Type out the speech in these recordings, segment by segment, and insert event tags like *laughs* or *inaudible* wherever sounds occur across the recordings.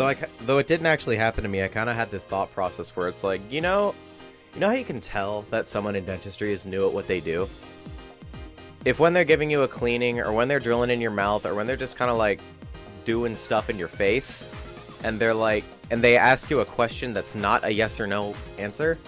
though I, though it didn't actually happen to me, I kind of had this thought process where it's like, you know, you know how you can tell that someone in dentistry is new at what they do. If when they're giving you a cleaning, or when they're drilling in your mouth, or when they're just kind of like doing stuff in your face, and they're like, and they ask you a question that's not a yes or no answer.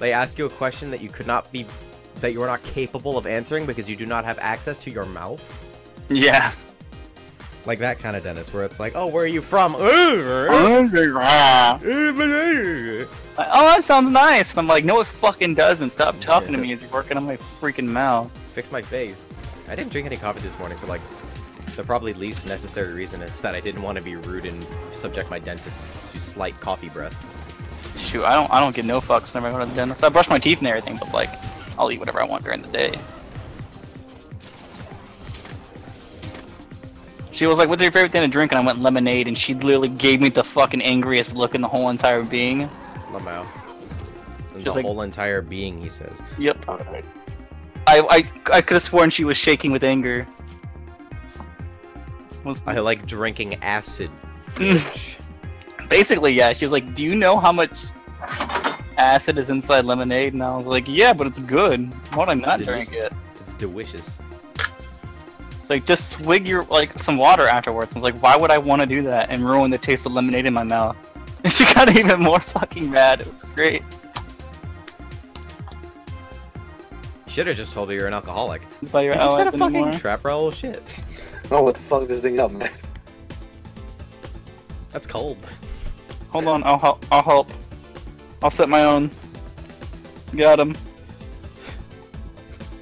They ask you a question that you could not be, that you are not capable of answering because you do not have access to your mouth. Yeah. Like that kind of dentist, where it's like, oh, where are you from? *laughs* oh, that sounds nice. And I'm like, no, it fucking doesn't. Stop talking to me as you're working on my freaking mouth. Fix my face. I didn't drink any coffee this morning for like the probably least necessary reason. It's that I didn't want to be rude and subject my dentist to slight coffee breath. Shoot, I don't, I don't get no fucks whenever I go to the dentist. I brush my teeth and everything, but like, I'll eat whatever I want during the day. She was like, "What's your favorite thing to drink?" And I went lemonade, and she literally gave me the fucking angriest look in the whole entire being. Lamau. The like- whole entire being, he says. Yep. Alright. I I, I could have sworn she was shaking with anger. Was I like drinking acid. *laughs* Basically yeah. She was like, "Do you know how much acid is inside lemonade?" And I was like, "Yeah, but it's good. Why would I not It's drink it?" It's delicious. It's like just swig your like some water afterwards. It's like, why would I want to do that and ruin the taste of lemonade in my mouth? And *laughs* she got even more fucking mad. It was great. Should have just told her you're an alcoholic. It's by your Did you set a fucking anymore. trap roll? Shit. Oh, what the fuck does this thing up, man? That's cold. Hold on, I'll help. I'll help. I'll set my own. Got him.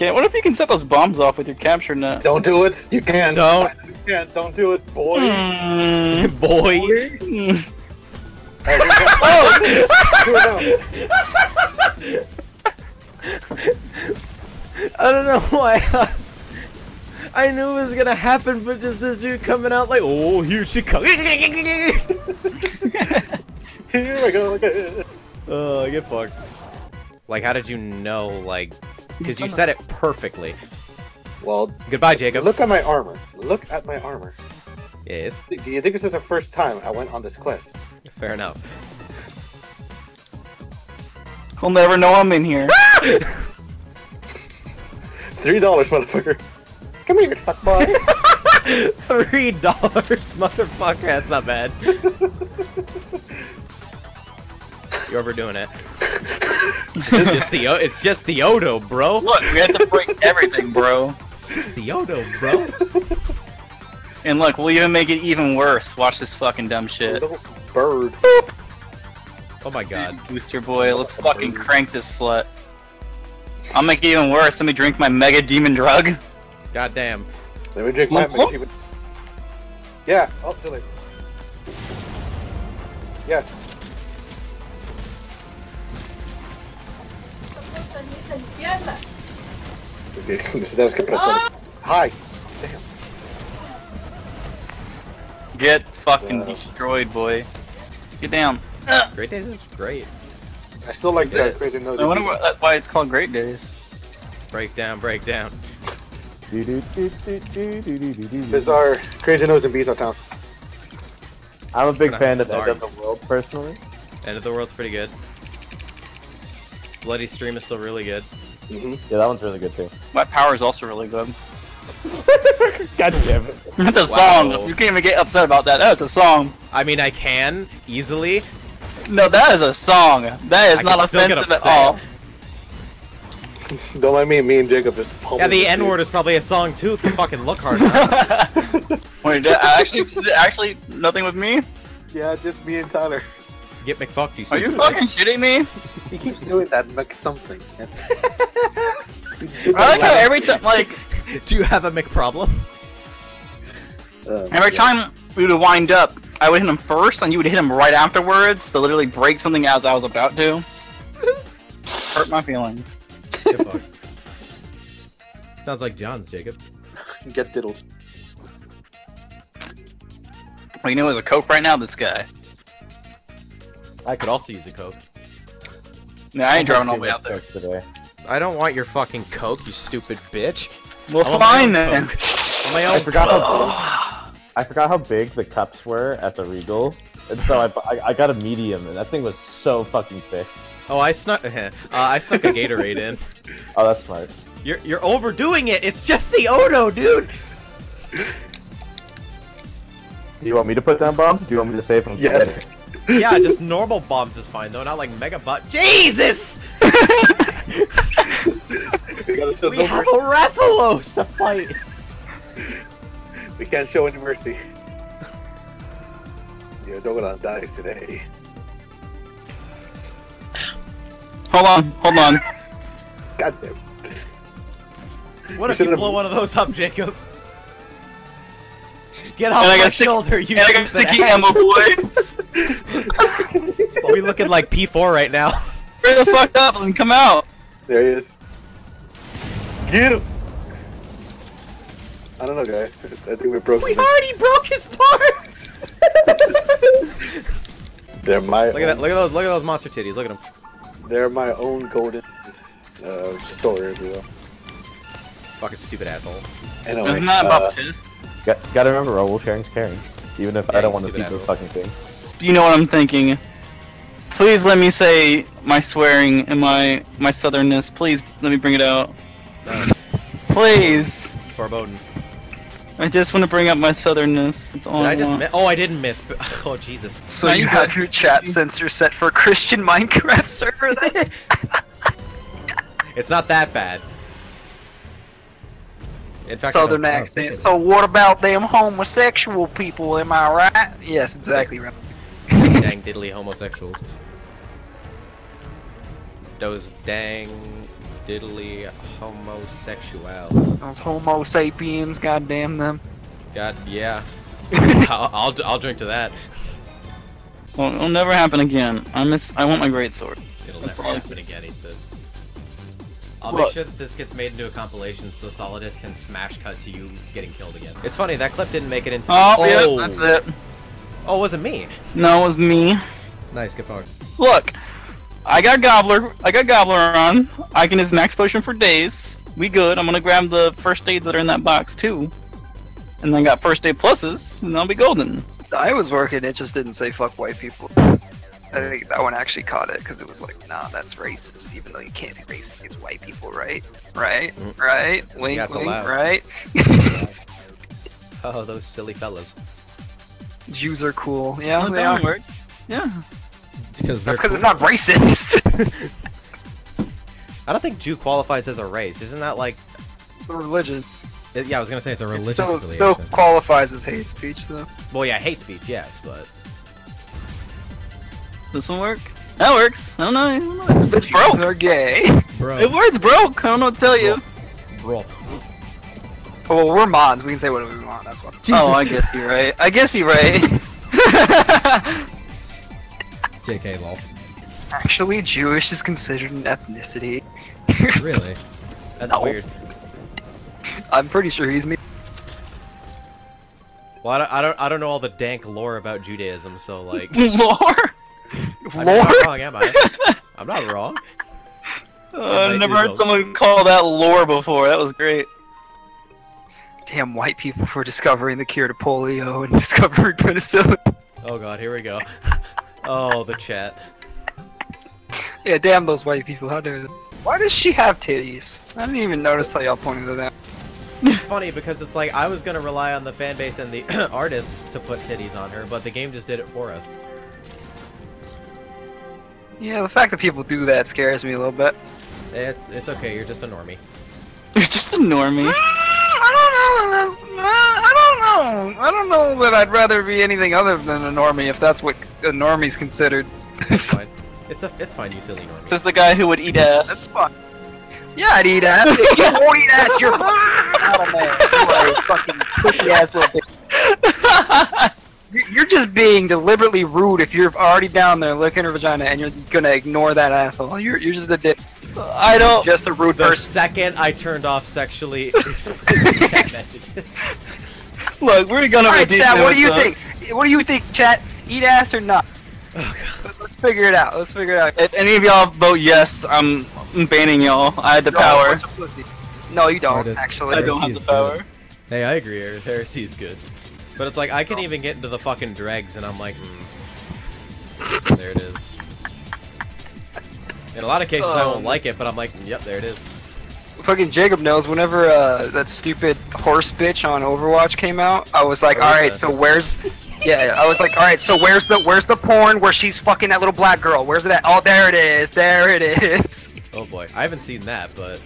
Okay, what if you can set those bombs off with your capture net? Don't do it. You can't. Don't. You can't. Don't do it, boy. Mm. *laughs* Boy. Mm. Alright, you can't- do it I don't know *laughs* why. I knew it was gonna happen, but just this dude coming out like, oh, here she comes. now. *laughs* Here I go again. Oh, get fucked. Like, how did you know? Like, because you said it perfectly. Well, Goodbye, Jacob. look at my armor. Look at my armor. Yes, Do you think this is the first time I went on this quest? fair enough. He'll never know I'm in here. *laughs* Three dollars, motherfucker. Come here, fuck boy. *laughs* Three dollars, motherfucker. That's not bad. *laughs* You're overdoing it. It's just the O- it's just the Odo, bro. Look, we had to break *laughs* everything, bro. It's just the Odo, bro. *laughs* And look, we'll even make it even worse. Watch this fucking dumb shit. Little bird. Oh my god. Booster boy, let's fucking crank this slut. I'll make it even worse. Let me drink my mega demon drug. God damn. Let me drink my Lump, lump. even. Yeah. Oh, too late. Yes. Okay, *laughs* this que prestar. Hi. Damn. Get fucking Uh. destroyed, boy. Get down. Great Days is great. I still like that crazy nose. I wonder what, that's why it's called Great Days. Break down, break down. *laughs* This is our crazy nose and bees out town. I'm a big fan of End of Bizarres. the World, personally. End of the World's pretty good. Bloody Stream is still really good. Mm-hmm. Yeah, that one's really good too. My power is also really good. *laughs* God damn it. That's a Wow. song. You can't even get upset about that. That's a song. I mean, I can easily. No, that is a song. That is I not can still get offensive at all. *laughs* Don't mind me. Me and Jacob just pummel Yeah, the N word is probably a song too. If you fucking look hard *laughs* enough. Wait, actually, is it actually nothing with me? Yeah, just me and Tyler. Get McFucked, you Are you fucking shitting me? He keeps doing that like something. *laughs* I like how every time, like. *laughs* Do you have a McProblem? Um, every time we would wind up, I would hit him first, and you would hit him right afterwards to literally break something as I was about to. *laughs* Hurt my feelings. Sounds like John's, Jacob. get diddled. Well, you know, there's a coke right now. This guy. I could also use a Coke. No, I ain't driving all the way out there. Today. I don't want your fucking Coke, you stupid bitch. Well, I want my fine then. Coke. On my I forgot Coke. how I forgot how big the cups were at the Regal, and so I, I, I got a medium, and that thing was so fucking thick. Oh, I snuck. *laughs* uh, I snuck a Gatorade in. *laughs* Oh, that's smart. You're you're overdoing it. It's just the Odo, dude. Do you want me to put down bomb? Do you want me to save them? for Yes. Later? *laughs* Yeah, just *laughs* normal bombs is fine though, not like mega butt. Jesus! We We no have mercy. a Rathalos to fight. We can't show any mercy. Yeah, Dogodan dies today. Hold on, hold on. God damn. What We if you should've- blow one of those up, Jacob? Get off And my shoulder, you And I got sticky ass. ammo boy. *laughs* We looking like P4 right now. Hurry the fuck up and come out. There he is. Get him! I don't know, guys. I think we broke We him. already broke his parts. *laughs* They're my Look at that! Look at those! Look at those monster titties! Look at them! They're my own golden uh, store, if you will. Fucking stupid asshole! Anyway, It's not uh, about this. Got, gotta remember, Raoul sharing's caring. Even if Yeah, I don't want to see the fucking thing. You know what I'm thinking. Please let me say my swearing and my my southernness. Please let me bring it out. No, Please. foreboding. I just want to bring up my southernness. That's all Did I, I just want. miss? Oh, I didn't miss. But, *laughs* oh Jesus! So No, you you have got- your chat censor set for Christian Minecraft server? *laughs* *laughs* It's not that bad. In fact, Southern don't- I don't accent. So what about them homosexual people, am I right? Yes, exactly right. Dang diddly homosexuals. Those dang diddly homosexuals. Those homo sapiens, goddamn them. God, yeah. *laughs* I'll, I'll I'll drink to that. Well, it'll never happen again. I miss. I want my great sword. It'll That's never happen again, he said. I'll Look. make sure that this gets made into a compilation so Solidus can smash cut to you getting killed again. It's funny, that clip didn't make it into Oh, the- yeah, that's it. Oh, it wasn't me. No, it was me. Nice, good fuck. Look, I got Gobbler. I got Gobbler on. I can use max potion for days. We good. I'm gonna grab the first aids that are in that box too. And then got first aid pluses, and I'll be golden. I was working, it just didn't say fuck white people. I think that one actually caught it because it was like, nah, that's racist, even though you can't be racist against white people, right? Right? Mm. Right? Wink, Yeah, it's wink, allowed. right? *laughs* Oh, those silly fellas. Jews are cool. Yeah, Well, they are. one worked. Yeah. Because That's because it's not racist. *laughs* I don't think Jew qualifies as a race. Isn't that like? it's a religion. it- yeah, I was gonna say it's a religious. It religious still, affiliation. still qualifies as hate speech, though. Well, yeah, hate speech, yes, but This one work? That works. I don't know. I don't know. It's, it's Jews broke. are gay. bro, It works broke. I don't know what to tell you. bro. Oh, well, we're mods. We can say whatever we want. That's what. Oh, I guess you're right. I guess you're right. *laughs* JK, lol. Actually, Jewish is considered an ethnicity. *laughs* Really? That's No. weird. I'm pretty sure he's me. Well, I don't, I don't, I don't know all the dank lore about Judaism, so like, *laughs* Lore? I'm Lord? not wrong, am I? I'm not wrong. Uh, I've never heard both. someone call that lore before. That was great. Damn white people for discovering the cure to polio and *laughs* discovering penicillin. Oh god, here we go. *laughs* Oh, the chat. Yeah, damn those white people. How dare they? Why does she have titties? I didn't even notice how y'all pointed to that. It's funny because it's like I was gonna rely on the fan base and the *clears throat* artists to put titties on her, but the game just did it for us. Yeah, the fact that people do that scares me a little bit. It's it's okay. You're just a normie. *laughs* You're just a normie. I don't know. I don't know. I don't know that I'd rather be anything other than a normie if that's what a normie's considered. It's *laughs* fine. It's a it's fine, you silly normie. This is the guy who would eat That's ass. Yeah, I'd eat ass. *laughs* If you won't eat ass, you're *laughs* fucking out of man. You are a fucking pussy ass little bitch. You're- You're just being deliberately rude if you're already down there licking her vagina and you're gonna ignore that asshole. You're, you're just a dick. I don't. Just a rude The person. second I turned off sexually *laughs* explicit chat messages. Look, we're gonna Alright, be chat, what do you deep think? What do you think, chat? Eat ass or not? Let- Let's figure it out. Let's figure it out. If any of y'all vote yes, I'm I'm banning y'all. I had the No, power. bunch of pussy. No, you don't, Artists. actually. I don't have the power. good. Hey, I agree. Heresy is good. But it's like I can't even get into the fucking dregs, and I'm like, hmm. In a lot of cases, I Oh. won't like it, but I'm like, yep, there it is. Fucking Jacob knows. Whenever uh, that stupid horse bitch on Overwatch came out, I was like, all right, so where's? *laughs* Yeah, I was like, all right, so where's the where's the porn where she's fucking that little black girl? Where's it at? Oh, there it is. There it is. Oh boy, I haven't seen that, but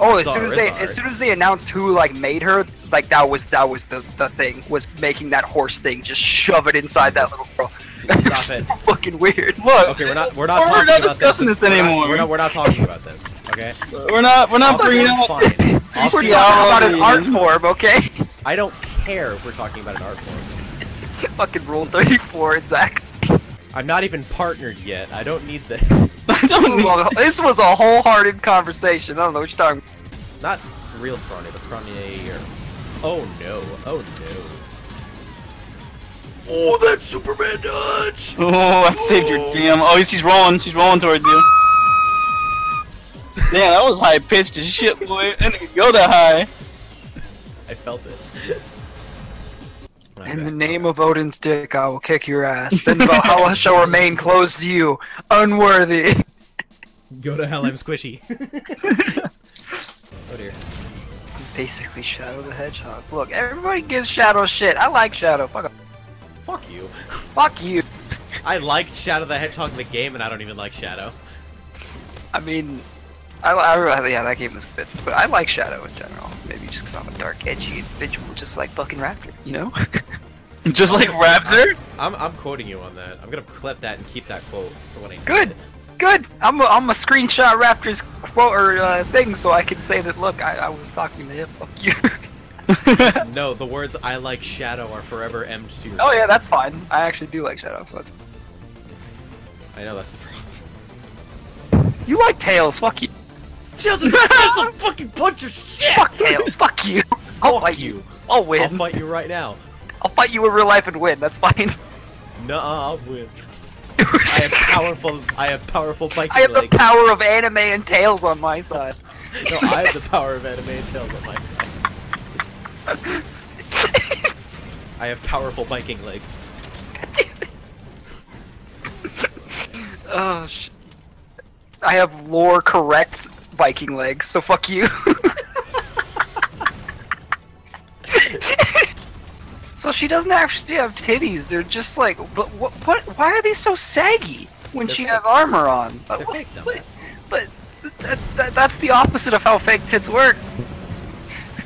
Oh, as soon as they as soon as they announced who like made her, like that was that was the the thing was making that horse thing just shove it inside that little girl. *laughs* Stop it. fucking weird. Look, Okay, we're not we're not We're talking not about discussing this We're not- anymore. We're not, we're not talking about this. Okay. we're not we're not I'll- bringing up. *laughs* We're talking about an art form, okay? I don't care if we're talking about an art form. *laughs* fucking rule 34, exactly. I'm not even partnered yet. I don't need this. I don't need- *laughs* Well, this was a wholehearted conversation. I don't know what you're talking. Not real Scrawny, but Scrawny or... Oh no. Oh no. Oh, that Superman dodge! Oh, I saved your oh. damn. Oh, she's rolling. She's rolling towards you. *laughs* Damn, that was high pitched as shit, boy. And it could go that high. I felt it. *laughs* In the name of Odin's dick, I will kick your ass. Then Valhalla shall remain closed to you, unworthy. Go to hell, I'm squishy. *laughs* oh dear. Basically, Shadow the Hedgehog. Look, everybody gives Shadow shit. I like Shadow. Fuck, off. Fuck you. fuck you. I liked Shadow the Hedgehog in the game, and I don't even like Shadow. I mean, I, I really, yeah, that game was good, but I like Shadow in general. Maybe just because I'm a dark, edgy individual, just like fucking Raptor, you know? *laughs* Just like *laughs* Raptor. I'm, I'm quoting you on that. I'm gonna clip that and keep that quote for when I need Good. It. Good. I'm a, I'm a screenshot Raptor's quote or uh, thing, so I can say that. Look, I, I was talking to him. Fuck you. *laughs* No, the words "I like Shadow" are forever emmed to your. oh yeah, that's fine. I actually do like Shadow, so that's. I know that's the problem. You like Tails? Fuck you. Chelsea, that's a fucking bunch of shit. Fuck Tails. Fuck you. I'll Fuck fight you. you. I'll win. I'll fight you right now. I'll fight you in real life and win. That's fine. Nuh-uh, I'll win. *laughs* I have powerful. I have powerful biking legs. I have the power of anime and Tails on my side. No, I have the power of anime and tails on my side. *laughs* I have powerful biking legs. Oh sh. I have lore correct biking legs, so fuck you. *laughs* so she doesn't actually have titties. They're just like, but what? What? Why are they so saggy when They're she fake. has armor on? But, what- fake, but that, that, that's the opposite of how fake tits work. *laughs*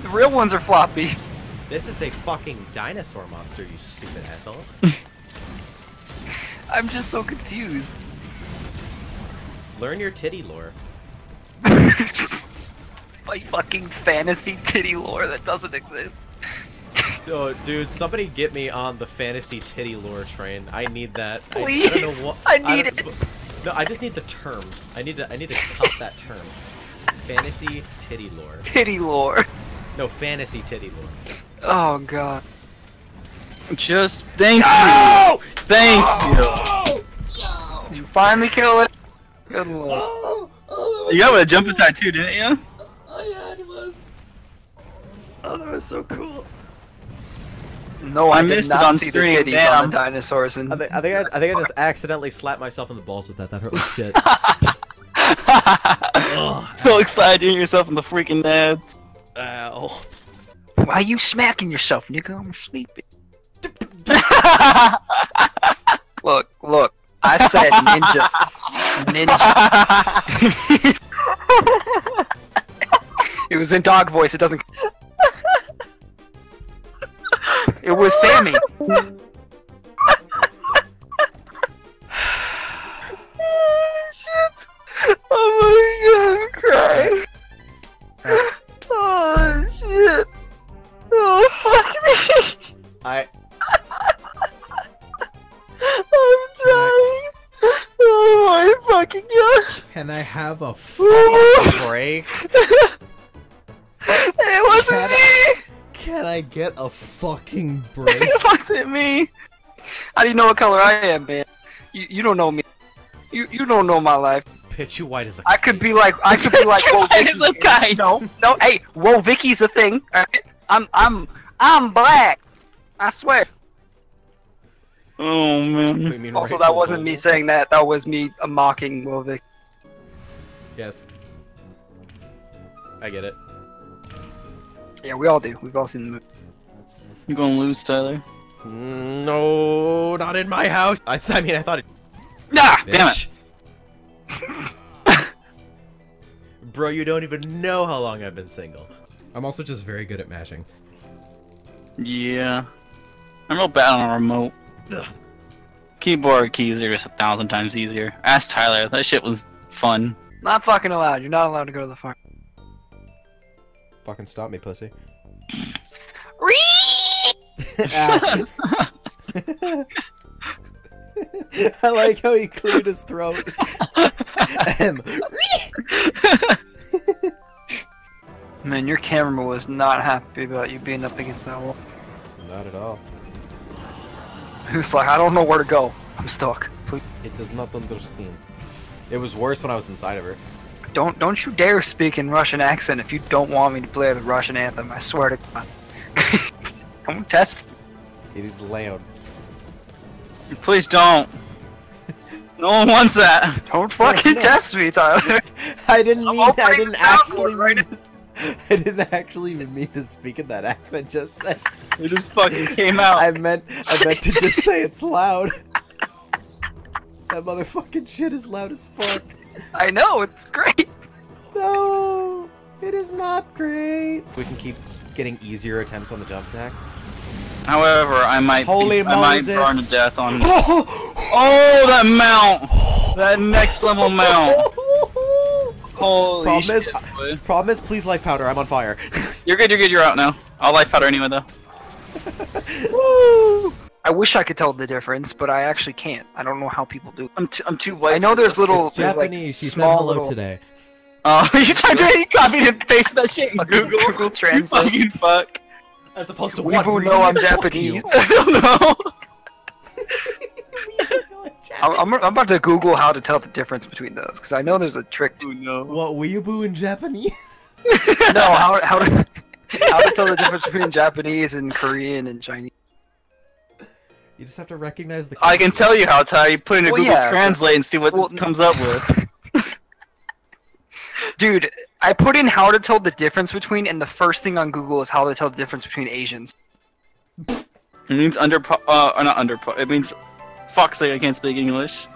The real ones are floppy. This is a fucking dinosaur monster, you stupid asshole. *laughs* *laughs* I'm just so confused. Learn your titty lore. My fucking fantasy titty lore that doesn't exist. Oh, dude, somebody get me on the fantasy titty lore train. I need that. I- I, Please, don't know what. I don't- need it. No, I just need the term. I need to. I need to cut that term. Fantasy titty lore. Titty lore. No, fantasy titty lore. Oh god. Just thank you. Thank you. Did you finally kill it? Good lord. oh You got a jump attack too, didn't you? I had was. Oh, that was so cool. No, I I, did missed it not on see stream, the titties damn. on the dinosaurs and I think I think I, I think I just *laughs* accidentally slapped myself in the balls with that. That hurt like shit. *laughs* Ugh. so excited to hear yourself in the freaking nads. Ow. Why are you smacking yourself, nigga? I'm sleeping. *laughs* Look, look. I said ninja. Ninja. it was in dog voice, it doesn't It was Sammy. oh *laughs* shit! Oh my god, I'm crying. Oh shit! Oh fuck me! I I'm dying! Oh my fucking god! can I have a fucking *laughs* break? I get a fucking *laughs* break? It wasn't me! How do you know what color I am, man? You you don't know me. You you don't know my life. Pitch you white as a I could be like I could be like Whoa white as a Vicky. kite. No, no, hey, Whoa Vicky's a thing. Alright? I'm I'm I'm black. I swear. Oh man. We Also, that wasn't me saying that. That was me mocking Wilvik. Yes. I get it. Yeah, we all do. We've all seen the movie. You're gonna lose, Tyler. No, not in my house. I, th- I mean, I thought it. Nah, damn it. *laughs* Bro, you don't even know how long I've been single. I'm also just very good at mashing. Yeah. I'm real bad on a remote. Ugh. Keyboard keys are just a thousand times easier. Ask Tyler. That shit was fun. Not fucking allowed. You're not allowed to go to the farm. Fucking stop me, pussy. *laughs* I like how he cleared his throat. Man, your camera was not happy about you being up against that wall. Not at all. He was like, I don't know where to go. I'm stuck. Please. It does not understand. It was worse when I was inside of her. Don't don't you dare speak in Russian accent if you don't want me to play the Russian anthem. I swear to God. *laughs* Come test. It is loud. Please don't. No one wants that. Don't fucking no. *laughs* test me, Tyler. I didn't I'm mean. I didn't actually soundboard right mean. To, I didn't actually even mean to speak in that accent just then. It just fucking came out. I meant. I meant to just say it's loud. *laughs* That motherfucking shit is loud as fuck. I know it's great. *laughs* No, it is not great. We can keep getting easier attempts on the jump attacks. However, I might Holy be, I might burn to death on. Oh, *laughs* oh that mount! That next level mount! *laughs* Holy Problem is- boy. Problem is, please life powder. I'm on fire. You're good, you're good, you're out now. I'll life powder anyway though. I wish I could tell the difference, but I actually can't. I don't know how people do. I'm too, I'm too white. I know there's little- it's there's, like, Japanese. she said hello little- today. Oh, *laughs* you typed it, you copied and pasted that shit in Fucking Google. Google You Translate. fucking fuck. As opposed to We who know I'm Japanese. *laughs* I don't know. *laughs* I'm, I'm, I'm about to Google how to tell the difference between those because I know there's a trick to Oh no. What weeaboo in Japanese? no how how to how to tell the difference between Japanese and Korean and Chinese. You just have to recognize the. I can tell you how to. You put in a Well, Google yeah, Translate and see what well, it comes up with. *laughs* *laughs* Dude, I put in how to tell the difference between, and the first thing on Google is how to tell the difference between Asians. It means under, uh, or not under, it means, fuck's sake, I can't speak English.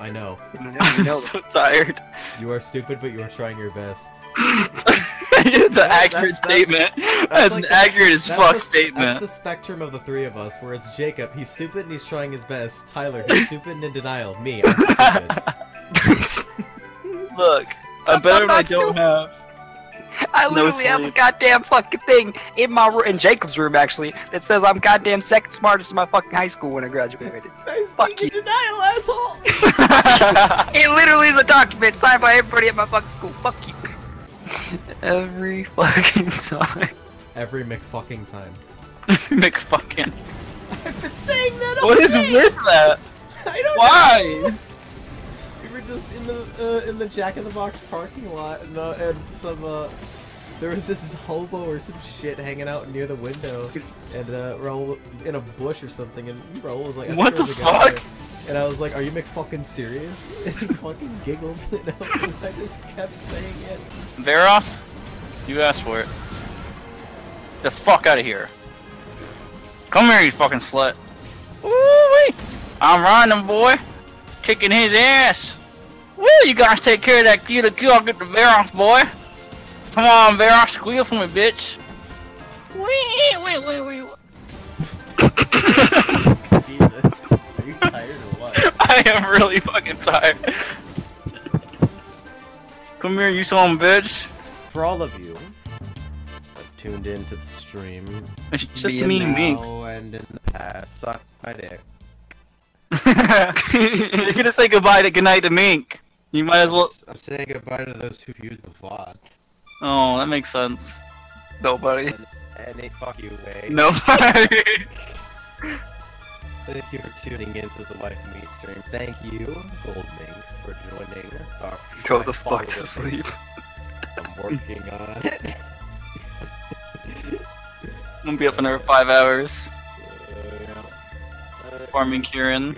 I know. You *laughs* know, I'm so tired. You are stupid, but you are trying your best. *laughs* it's an accurate that's- statement. That's, like an the- accurate as fuck the, statement. That's the spectrum of the three of us, where it's Jacob, he's stupid and he's trying his best. Tyler, he's *laughs* stupid and in denial. Me, I'm stupid. *laughs* Look, I'm better I'm than I don't stupid. have. I No literally have a sleep. goddamn fucking thing in my room, in Jacob's room actually, that says I'm goddamn second smartest in my fucking high school when I graduated. I Fuck speak you. denial, asshole! It literally is a document signed by everybody at my fucking school. Fuck you. Every fucking time. Every McFucking time. *laughs* McFucking. I've been saying that all What is day! with that? I don't Why? We were just in the uh, in the Jack in the Box parking lot, and, uh, and some uh, there was this hobo or some shit hanging out near the window, and uh, Raul in a bush or something, and Raul was like, I What the a guy fuck? And I was like, "Are you McFucking serious?" *laughs* And he fucking giggled, *laughs* and I, just kept saying it. Vera, you asked for it. The fuck out of here. Come here, you fucking slut. Woo-wee. I'm riding, boy. Kicking his ass. Woo, you guys take care of that cute. I'll get the Veros, boy. Come on, Veros, squeal for me, bitch. Wee, wee, wee, wee. *laughs* I am really fucking tired. Come here, you son of a bitch. For all of you that tuned into the stream, It's just me, now. Minx. and in the past, suck my dick. *laughs* You're gonna say goodbye to goodnight to Mink. You might as well. I'm saying goodbye to those who viewed the vlog. Oh, that makes sense. Nobody. And a fuck you way. Nobody. *laughs* Thank you for tuning into the Waifu Meat stream. Thank you, Goldmink, for joining our Go the fuck to sleep. I'm working on it. I'm gonna be up another five hours. Uh, yeah. uh, Farming Kirin.